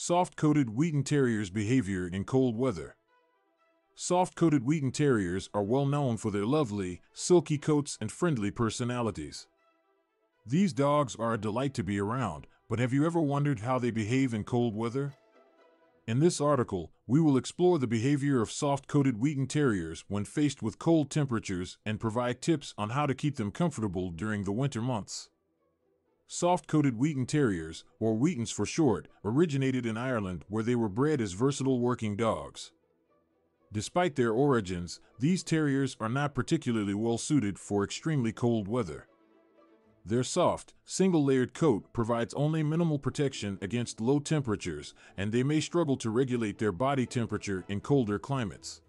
Soft coated Wheaten Terriers' behavior in cold weather. Soft coated Wheaten Terriers are well known for their lovely, silky coats and friendly personalities. These dogs are a delight to be around, but have you ever wondered how they behave in cold weather? In this article, we will explore the behavior of soft coated Wheaten Terriers when faced with cold temperatures and provide tips on how to keep them comfortable during the winter months. Soft coated Wheaten Terriers, or Wheatens for short, originated in Ireland where they were bred as versatile working dogs. Despite their origins, these terriers are not particularly well suited for extremely cold weather. Their soft, single layered coat provides only minimal protection against low temperatures, and they may struggle to regulate their body temperature in colder climates.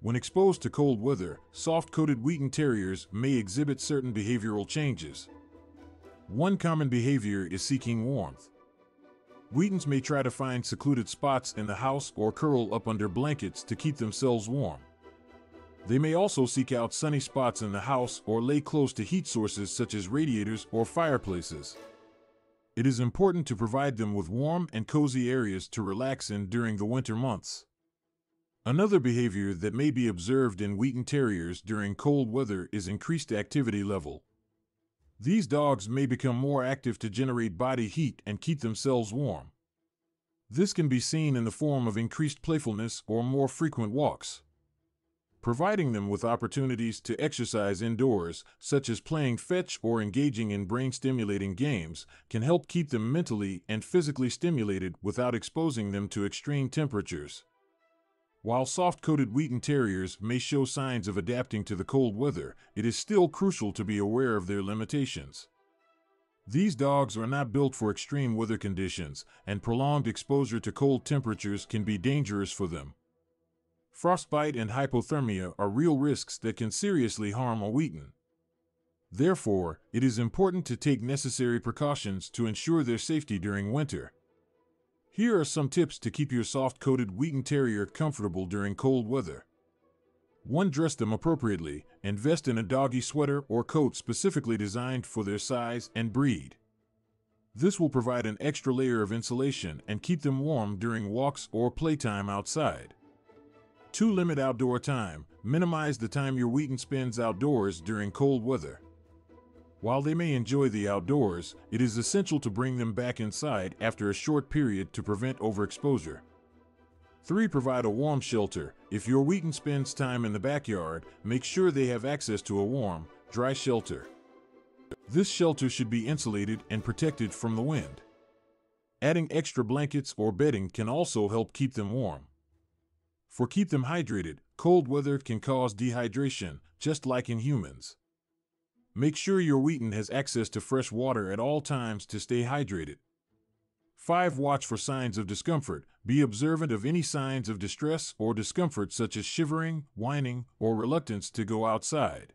When exposed to cold weather, soft coated Wheaten Terriers may exhibit certain behavioral changes. One common behavior is seeking warmth. Wheatens may try to find secluded spots in the house or curl up under blankets to keep themselves warm. They may also seek out sunny spots in the house or lay close to heat sources such as radiators or fireplaces. It is important to provide them with warm and cozy areas to relax in during the winter months. Another behavior that may be observed in Wheaten Terriers during cold weather is increased activity level. These dogs may become more active to generate body heat and keep themselves warm. This can be seen in the form of increased playfulness or more frequent walks. Providing them with opportunities to exercise indoors, such as playing fetch or engaging in brain stimulating games, can help keep them mentally and physically stimulated without exposing them to extreme temperatures. While soft coated Wheaten Terriers may show signs of adapting to the cold weather, it is still crucial to be aware of their limitations. These dogs are not built for extreme weather conditions, and prolonged exposure to cold temperatures can be dangerous for them. Frostbite and hypothermia are real risks that can seriously harm a Wheaten. Therefore, it is important to take necessary precautions to ensure their safety during winter. Here are some tips to keep your soft coated Wheaten Terrier comfortable during cold weather. 1. Dress them appropriately. Invest in a doggy sweater or coat specifically designed for their size and breed. This will provide an extra layer of insulation and keep them warm during walks or playtime outside. 2. Limit outdoor time. Minimize the time your Wheaten spends outdoors during cold weather. While they may enjoy the outdoors, it is essential to bring them back inside after a short period to prevent overexposure. 3. Provide a warm shelter. If your Wheaten spends time in the backyard, make sure they have access to a warm, dry shelter. This shelter should be insulated and protected from the wind. Adding extra blankets or bedding can also help keep them warm. Four keep them hydrated, cold weather can cause dehydration, just like in humans. Make sure your Wheaten has access to fresh water at all times to stay hydrated. 5. Watch for signs of discomfort. Be observant of any signs of distress or discomfort such as shivering, whining, or reluctance to go outside.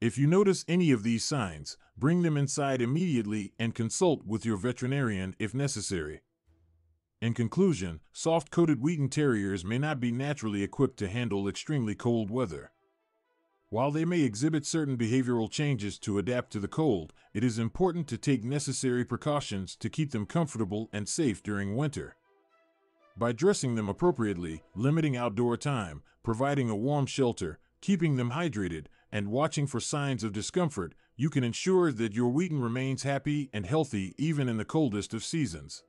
If you notice any of these signs, bring them inside immediately and consult with your veterinarian if necessary. In conclusion, soft coated Wheaten Terriers may not be naturally equipped to handle extremely cold weather. While they may exhibit certain behavioral changes to adapt to the cold, it is important to take necessary precautions to keep them comfortable and safe during winter. By dressing them appropriately, limiting outdoor time, providing a warm shelter, keeping them hydrated, and watching for signs of discomfort, you can ensure that your Wheaten remains happy and healthy even in the coldest of seasons.